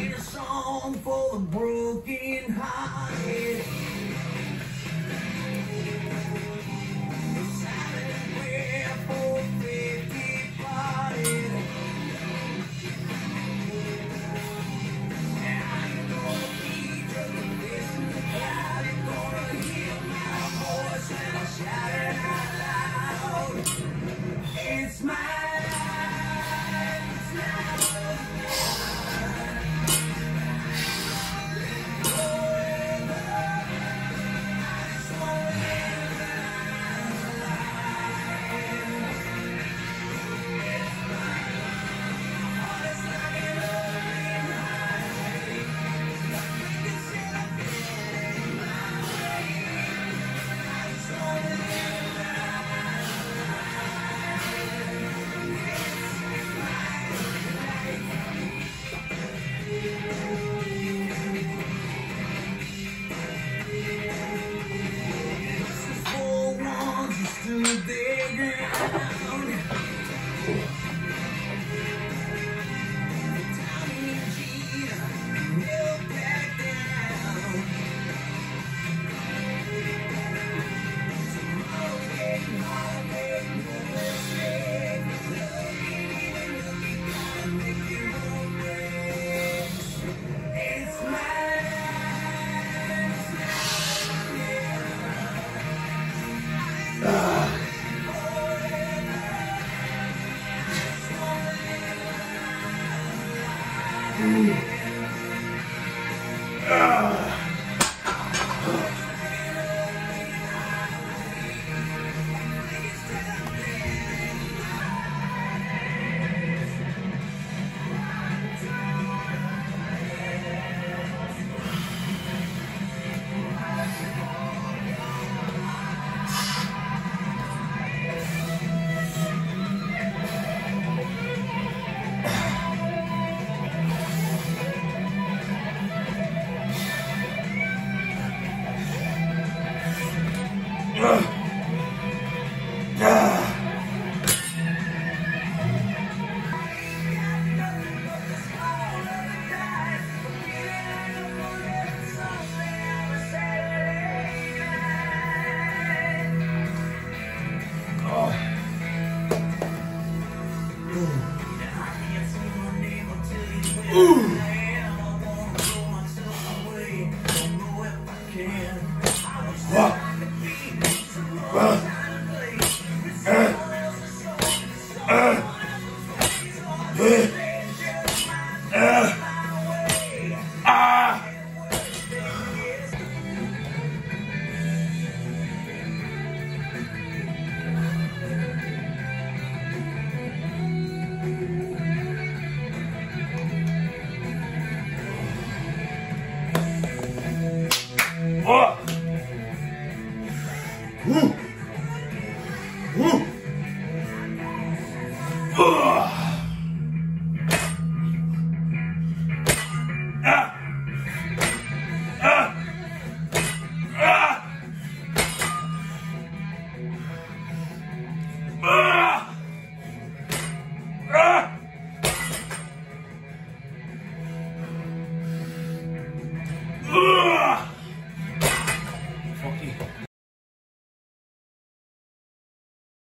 It's a song for the broken hearted. Ah. Ugh. Woo! Woo! Ah. Ah. Hmm. Hmm. Ah.